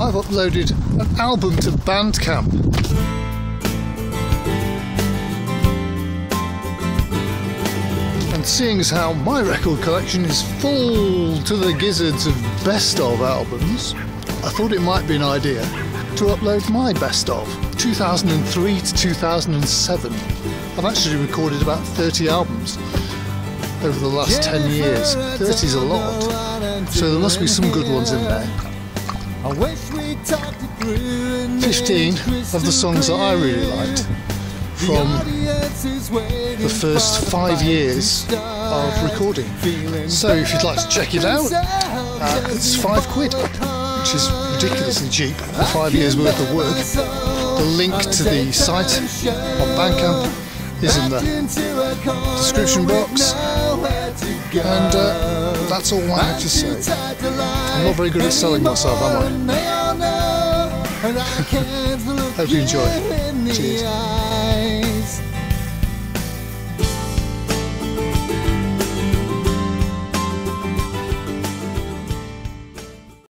I've uploaded an album to Bandcamp. And seeing as how my record collection is full to the gizzards of best of albums, I thought it might be an idea to upload my best of 2003 to 2007. I've actually recorded about 30 albums over the last 10 years. 30 is a lot, so there must be some good ones in there. 15 of the songs that I really liked from the first five years of recording. So if you'd like to check it out, uh, it's five quid, which is ridiculously cheap for five years worth of work. The link to the site on Bandcamp is in the description box. And uh, that's all I have to say. I'm not very good at selling myself, am I? Hope you enjoy. Cheers.